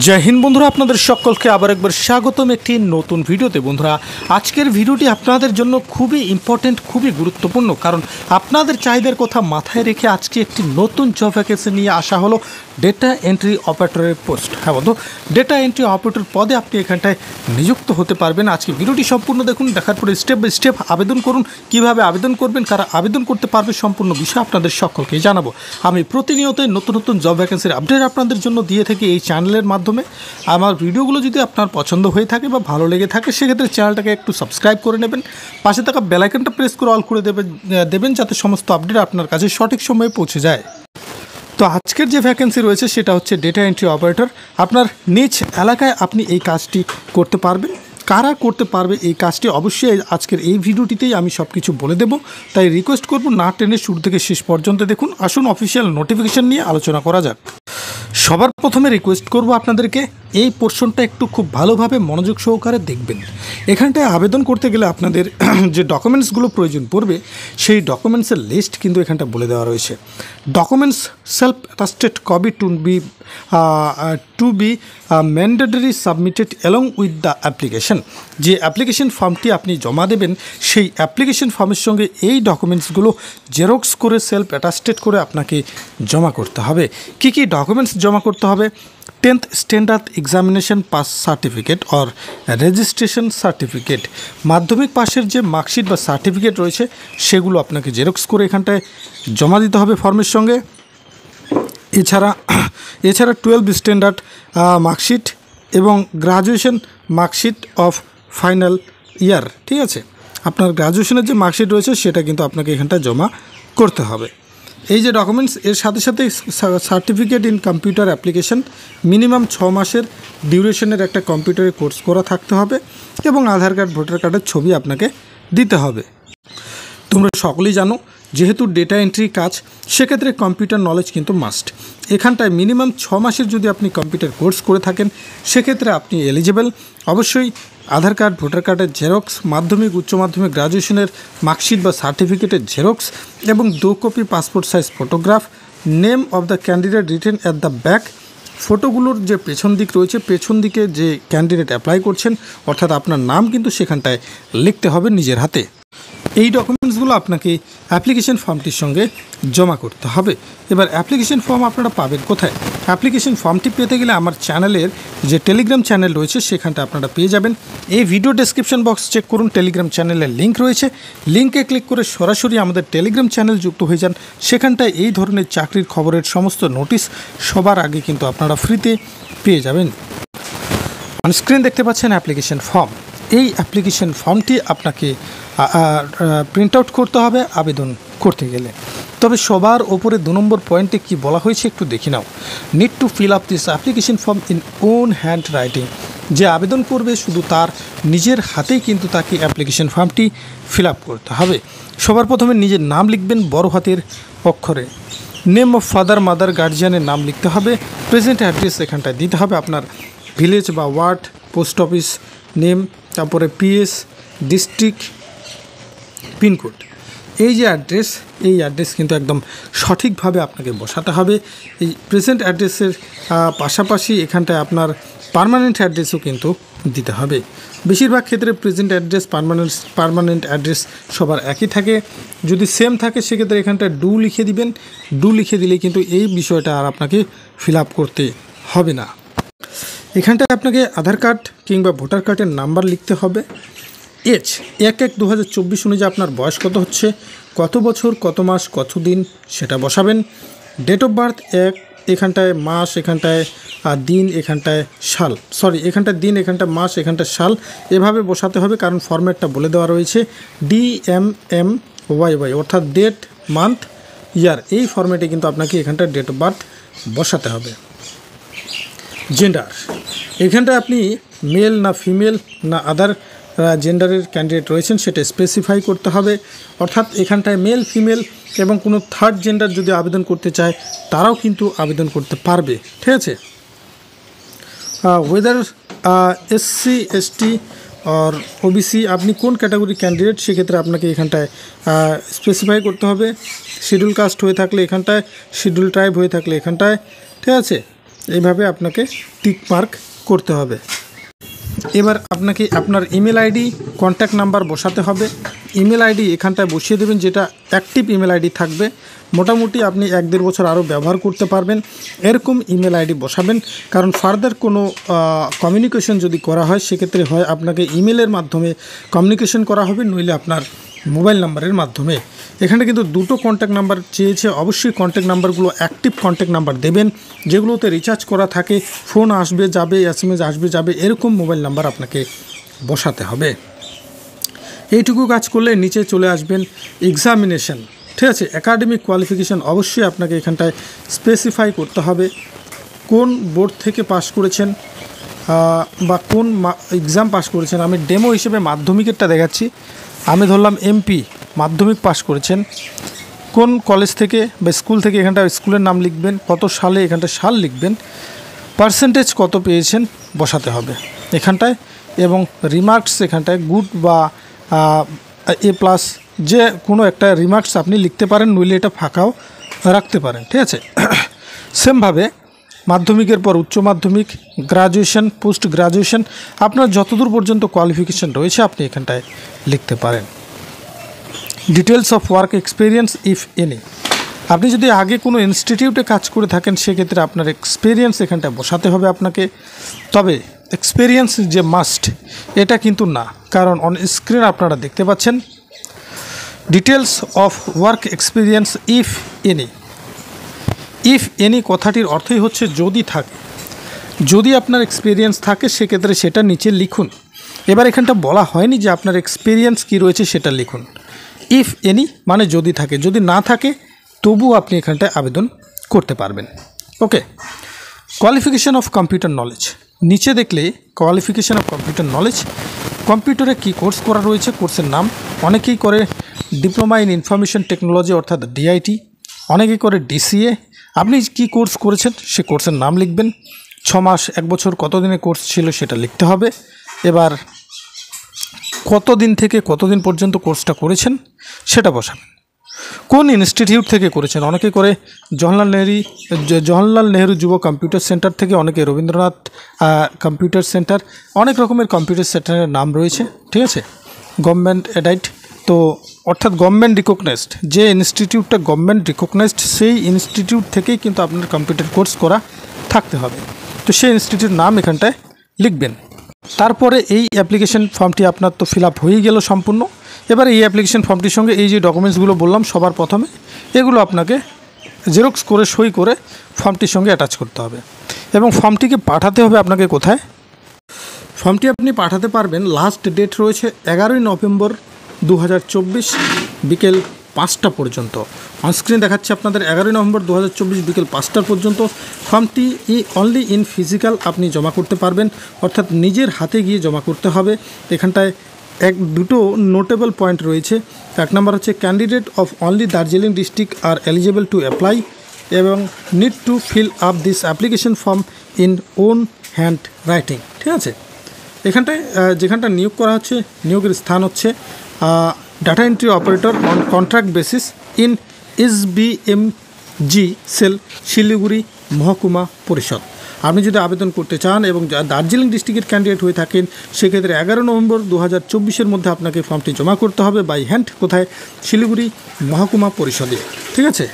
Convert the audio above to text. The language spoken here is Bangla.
জয় হিন্দ বন্ধুরা, আপনাদের সকলকে আবার একবার স্বাগতম একটি নতুন ভিডিওতে। বন্ধুরা, আজকের ভিডিওটি আপনাদের জন্য খুবই ইম্পর্টেন্ট খুবই গুরুত্বপূর্ণ, কারণ আপনাদের চাহিদার কথা মাথায় রেখে আজকে একটি নতুন জব ভ্যাকেন্সি নিয়ে আসা হলো। ডেটা এন্ট্রি অপারেটরের পোস্ট হ্যাঁ বন্ধু ডেটা এন্ট্রি অপারেটর পদে আপনি এখানটায় নিযুক্ত হতে পারবেন। আজকে ভিডিওটি সম্পূর্ণ দেখুন, দেখার পরে স্টেপ বাই স্টেপ আবেদন করুন। কীভাবে আবেদন করবেন, কারা আবেদন করতে পারবে সম্পূর্ণ বিষয় আপনাদের সকলকে জানাব। আমি প্রতিনিয়তই নতুন নতুন জব ভ্যাকেন্সির আপডেট আপনাদের জন্য দিয়ে থাকি এই চ্যানেলের মাধ্যমে। আমার ভিডিওগুলো যদি আপনার পছন্দ হয়ে থাকে বা ভালো লেগে থাকে, সেক্ষেত্রে চ্যানেলটাকে একটু সাবস্ক্রাইব করে নেবেন। পাশে থাকা বেলাইকনটা প্রেস করে অল করে দেবেন দেবেন যাতে সমস্ত আপডেট আপনার কাছে সঠিক সময়ে পৌঁছে যায়। তো আজকের যে ভ্যাকেন্সি রয়েছে সেটা হচ্ছে ডেটা এন্ট্রি অপারেটর আপনার নিজ এলাকায় আপনি এই কাজটি করতে পারবেন। কারা করতে পারবে এই কাজটি অবশ্যই আজকের এই ভিডিওটিতেই আমি সব কিছু বলে দেব। তাই রিকোয়েস্ট করব না টেনে শুরু থেকে শেষ পর্যন্ত দেখুন। আসুন অফিসিয়াল নোটিফিকেশান নিয়ে আলোচনা করা যাক। সবার প্রথমে রিকোয়েস্ট করব আপনাদেরকে, এই পোর্শনটা একটু খুব ভালোভাবে মনোযোগ সহকারে দেখবেন। এখানটায় আবেদন করতে গেলে আপনাদের যে ডকুমেন্টসগুলো প্রয়োজন পড়বে, সেই ডকুমেন্টসের লিস্ট কিন্তু এখানটা বলে দেওয়া রয়েছে। Documents self attested copy to be to be mandatory submitted along with the application যে অ্যাপ্লিকেশন ফর্মটি আপনি জমা দেবেন, সেই অ্যাপ্লিকেশন ফর্মের সঙ্গে এই ডকুমেন্টসগুলো জেরক্স করে সেলফ অ্যাটাস্টেড করে আপনাকে জমা করতে হবে। কি কি ডকুমেন্টস জমা করতে হবে tenth standard examination pass certificate or registration certificate মাধ্যমিক পাশের যে মার্কশিট বা সার্টিফিকেট রয়েছে, সেগুলো আপনাকে জেরক্স করে এখানটায় জমা দিতে হবে ফর্মের সঙ্গে। এছাড়া এছাড়া টুয়েলভ স্ট্যান্ডার্ড মার্কশিট এবং graduation marksheet of final year ঠিক আছে? আপনার গ্রাজুয়েশনের যে মার্কশিট রয়েছে, সেটা কিন্তু আপনাকে এখানটায় জমা করতে হবে। এই যে ডকুমেন্টস এর সাথে সাথে certificate in computer application minimum ছ মাসের ডিউরেশনের একটা কম্পিউটারে কোর্স করা থাকতে হবে এবং আধার কার্ড ভোটার কার্ডের ছবি আপনাকে দিতে হবে। তোমরা সকলেই জানো, যেহেতু ডেটা এন্ট্রি কাজ, সেক্ষেত্রে কম্পিউটার নলেজ কিন্তু মাস্ট এখানটায় মিনিমাম ছ মাসের যদি আপনি কম্পিউটার কোর্স করে থাকেন, সেক্ষেত্রে আপনি এলিজিবল অবশ্যই আধার কার্ড, ভোটার কার্ডের জেরক্স, মাধ্যমিক, উচ্চ মাধ্যমিক গ্রাজুয়েশনের মার্কশিট বা সার্টিফিকেটের জেরক্স এবং দু copy passport size photograph, name of the candidate written at the back. ফটোগুলোর যে পেছন দিক রয়েছে, পেছন দিকে যে ক্যান্ডিডেট অ্যাপ্লাই করছেন, অর্থাৎ আপনার নাম কিন্তু সেখানটায় লিখতে হবে নিজের হাতে। এই ডকুমেন্টসগুলো আপনাকে অ্যাপ্লিকেশন ফর্মটির সঙ্গে জমা করতে হবে। এবার অ্যাপ্লিকেশন ফর্ম আপনারা পাবেন কোথায়? অ্যাপ্লিকেশন ফর্মটি পেতে গেলে আমার চ্যানেলের যে টেলিগ্রাম চ্যানেল রয়েছে, সেখানটা আপনারা পেয়ে যাবেন। এই ভিডিও ডেসক্রিপশন বক্স চেক করুন টেলিগ্রাম চ্যানেলের লিঙ্ক রয়েছে। লিঙ্কে ক্লিক করে সরাসরি আমাদের টেলিগ্রাম চ্যানেল যুক্ত হয়ে যান। সেখানটায় এই ধরনের চাকরির খবরের সমস্ত নোটিশ সবার আগে কিন্তু আপনারা ফ্রিতে পেয়ে যাবেন। অনস্ক্রিন দেখতে পাচ্ছেন অ্যাপ্লিকেশন ফর্ম এই অ্যাপ্লিকেশন ফর্মটি আপনাকে প্রিন্ট আউট করতে হবে, আবেদন করতে গেলে। তবে সবার ওপরে দু নম্বর পয়েন্টে কি বলা হয়েছে একটু দেখি নাও। Need to fill up this application form in own hand writing যে আবেদন করবে শুধু তার নিজের হাতেই কিন্তু তাকে অ্যাপ্লিকেশন ফর্মটি ফিল আপ করতে হবে। সবার প্রথমে নিজের নাম লিখবেন বড় হাতের অক্ষরে। নেম অফ ফাদার মাদার গার্জিয়ানের নাম লিখতে হবে। প্রেজেন্ট অ্যাড্রেস এখানটায় দিতে হবে আপনার ভিলেজ বা ওয়ার্ড পোস্ট অফিস নেম তারপরে পিএস ডিস্ট্রিক্ট পিনকোড এই যে অ্যাড্রেস, এই অ্যাড্রেস কিন্তু একদম সঠিকভাবে আপনাকে বসাতে হবে। এই প্রেজেন্ট অ্যাড্রেসের পাশাপাশি এখানটায় আপনার পারমানেন্ট অ্যাড্রেসও কিন্তু দিতে হবে। বেশিরভাগ ক্ষেত্রে present address, permanent permanent address সবার একই থাকে। যদি সেম থাকে, সেক্ষেত্রে এখানটায় ডু লিখে দিবেন। ডু লিখে দিলে কিন্তু এই বিষয়টা আর আপনাকে ফিল করতে হবে না। এখানটায় আপনাকে আধার কার্ড কিংবা ভোটার কার্ডের নাম্বার লিখতে হবে। এজ এক এক দু হাজার চব্বিশ অনুযায়ী আপনার বয়স কত হচ্ছে? কত বছর, কত মাস কত দিন সেটা বসাবেন। ডেট অফ বার্থ এক, এখানটায় মাস, এখানটায় আর দিন, এখানটায় সাল। সরি এখানটায় দিন, এখানটায় মাস, এখানটায় সাল। এভাবে বসাতে হবে, কারণ ফর্ম্যাটটা বলে দেওয়া রয়েছে। D M M Y Y অর্থাৎ ডেট মান্থ ইয়ার এই ফর্ম্যাটে কিন্তু আপনাকে এখানটা ডেট অফ বার্থ বসাতে হবে। জেন্ডার এখানটায় আপনি মেল না ফিমেল না আদার জেন্ডারের ক্যান্ডিডেট রয়েছেন, সেটা স্পেসিফাই করতে হবে। অর্থাৎ এখানটায় মেল ফিমেল এবং কোনো থার্ড জেন্ডার যদি আবেদন করতে চায়, তারাও কিন্তু আবেদন করতে পারবে। ঠিক আছে? ওয়েদার এসসি এসটি আর ওবিসি আপনি কোন ক্যাটাগরি ক্যান্ডিডেট সেক্ষেত্রে আপনাকে এখানটায় স্পেসিফাই করতে হবে। শিডিউল কাস্ট হয়ে থাকলে এখানটায় শিডিউল ট্রাইব হয়ে থাকলে এখানটায়। ঠিক আছে? এইভাবে আপনাকে টিক মার্ক করতে হবে। এবার আপনাকে আপনার ইমেল আইডি কন্ট্যাক্ট নাম্বার বসাতে হবে। ইমেল আইডি এখানটায় বসিয়ে দেবেন, যেটা অ্যাক্টিভ ইমেল আইডি থাকবে। মোটামুটি আপনি এক দেড় বছর আরও ব্যবহার করতে পারবেন। এরকম ইমেল আইডি বসাবেন, কারণ ফার্দার কোনো কমিউনিকেশন যদি করা হয়, সেক্ষেত্রে হয় আপনাকে ইমেলের মাধ্যমে কমিউনিকেশন করা হবে, নইলে আপনার মোবাইল নাম্বারের মাধ্যমে। এখানে কিন্তু দুটো কন্ট্যাক্ট নাম্বার চেয়েছে। অবশ্যই কন্ট্যাক্ট নাম্বারগুলো অ্যাক্টিভ কন্ট্যাক্ট নাম্বার দেবেন, যেগুলোতে রিচার্জ করা থাকে। ফোন আসবে, যাবে এস এম আসবে, যাবে, এরকম মোবাইল নাম্বার আপনাকে বসাতে হবে। এইটুকু কাজ করলে নিচে চলে আসবেন এক্সামিনেশন ঠিক আছে? একাডেমিক কোয়ালিফিকেশান অবশ্যই আপনাকে এখানটায় স্পেসিফাই করতে হবে। কোন বোর্ড থেকে পাশ করেছেন বা কোন এক্সাম পাস করেছেন। আমি ডেমো হিসেবে মাধ্যমিকেরটা দেখাচ্ছি। আমি ধরলাম এমপি মাধ্যমিক পাশ করেছেন। কোন কলেজ থেকে বা স্কুল থেকে এখানটা স্কুলের নাম লিখবেন? কত সালে এখানটা সাল লিখবেন? পার্সেন্টেজ কত পেয়েছেন? বসাতে হবে এখানটায়। এবং রিমার্কস এখানটায় গুড বা এ প্লাস যে কোনো একটা রিমার্কস আপনি লিখতে পারেন, নইলে এটা ফাঁকাও রাখতে পারেন, ঠিক আছে? সেমভাবে মাধ্যমিকের পর উচ্চ মাধ্যমিক গ্রাজুয়েশন পোস্ট গ্রাজুয়েশন আপনার যতদূর পর্যন্ত কোয়ালিফিকেশন রয়েছে আপনি এখানটায় লিখতে পারেন। Details of work experience if any আপনি যদি আগে কোনো ইনস্টিটিউটে কাজ করে থাকেন, সেক্ষেত্রে আপনার এক্সপিরিয়েন্স এখানটায় বসাতে হবে আপনাকে। তবে এক্সপিরিয়েন্স যে মাস্ট এটা কিন্তু না, কারণ অন স্ক্রিন আপনারা দেখতে পাচ্ছেন। Details of work experience if any if any কথাটির অর্থই হচ্ছে যদি থাকে। যদি আপনার এক্সপিরিয়েন্স থাকে, সেক্ষেত্রে সেটা নিচে লিখুন। এবার এখানটা বলা হয়নি যে আপনার এক্সপিরিয়েন্স কী রয়েছে, সেটা লিখুন। ইফ এনি মানে যদি থাকে। যদি না থাকে, তবু আপনি এখানটায় আবেদন করতে পারবেন। Okay qualification of computer knowledge নিচে দেখলে কোয়ালিফিকেশান অফ কম্পিউটার নলেজ কম্পিউটারে কী কোর্স করা রয়েছে, কোর্সের নাম। অনেকেই করে ডিপ্লোমা ইন ইনফরমেশন টেকনোলজি অর্থাৎ ডিআইটি অনেকেই করে ডিসিএ আপনি কি কোর্স করেছেন? সে কোর্সের নাম লিখবেন। ছ মাস, এক বছর কতদিনের কোর্স ছিল সেটা লিখতে হবে। এবার কতদিন থেকে কতদিন পর্যন্ত কোর্সটা করেছেন সেটা বসাবেন। কোন ইনস্টিটিউট থেকে করেছেন? অনেকে করে জওহরলাল নেহরু জওহরলাল নেহরু যুব কম্পিউটার সেন্টার থেকে, অনেকে রবীন্দ্রনাথ কম্পিউটার সেন্টার, অনেক রকমের কম্পিউটার সেন্টারের নাম রয়েছে, ঠিক আছে? গভর্নমেন্ট এডাইট তো অর্থাৎ গভর্নমেন্ট রিকগনাইজড যে ইনস্টিটিউটটা গভর্নমেন্ট রিকগনাইজড সেই ইনস্টিটিউট থেকেই কিন্তু আপনার কম্পিউটার কোর্স করা থাকতে হবে। তো সেই ইনস্টিটিউট নাম এখানটায় লিখবেন। তারপরে এই অ্যাপ্লিকেশন ফর্মটি আপনার তো ফিল আপ হয়েই গেল সম্পূর্ণ। এবার এই অ্যাপ্লিকেশন ফর্মটির সঙ্গে এই যে ডকুমেন্টসগুলো বললাম সবার প্রথমে, এগুলো আপনাকে জেরক্স করে, সই করে ফর্মটির সঙ্গে অ্যাটাচ করতে হবে। এবং ফর্মটিকে পাঠাতে হবে আপনাকে কোথায়? ফর্মটি আপনি পাঠাতে পারবেন। লাস্ট ডেট রয়েছে এগারোই নভেম্বর দু হাজার চব্বিশ বিকেল পাঁচটা পর্যন্ত। অনস্ক্রিন দেখাচ্ছে আপনাদের এগারোই নভেম্বর দু হাজার চব্বিশ বিকেল পাঁচটা পর্যন্ত। ফর্মটি ই অনলি ইন ফিজিক্যাল আপনি জমা করতে পারবেন, অর্থাৎ নিজের হাতে গিয়ে জমা করতে হবে। এখানটায় এক, দুটো নোটেবল পয়েন্ট রয়েছে। এক নম্বর হচ্ছে candidate of only Darjeeling district are eligible to apply এবং need to fill up this application form in own hand writing ঠিক আছে? এখানটায় যেখানটা নিয়োগ করা হচ্ছে, নিয়োগের স্থান হচ্ছে data entry operator on contract basis in S B M G cell Siliguri মহকুমা পরিষদ। আপনি যদি আবেদন করতে চান এবং দার্জিলিং ডিস্ট্রিক্টের ক্যান্ডিডেট হয়ে থাকেন, সেক্ষেত্রে এগারো নভেম্বর দু হাজার চব্বিশের মধ্যে আপনাকে ফর্মটি জমা করতে হবে বাই হ্যান্ড কোথায়? শিলিগুড়ি মহকুমা পরিষদে। ঠিক আছে?